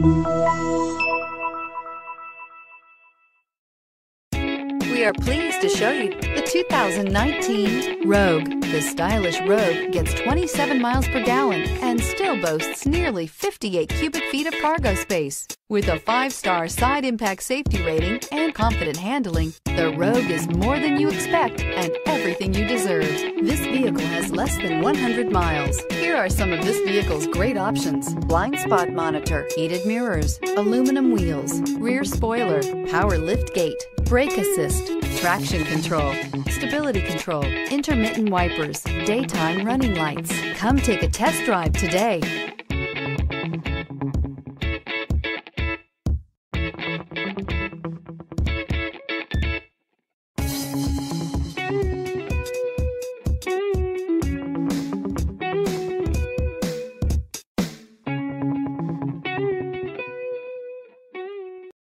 We are pleased to show you the 2019 Rogue. The stylish Rogue gets 27 miles per gallon and still boasts nearly 58 cubic feet of cargo space. With a five-star side impact safety rating and confident handling, the Rogue is more than you expect and everything you deserve. This vehicle has less than 100 miles. Here are some of this vehicle's great options. Blind spot monitor, heated mirrors, aluminum wheels, rear spoiler, power lift gate, brake assist, traction control, stability control, intermittent wipers, daytime running lights. Come take a test drive today.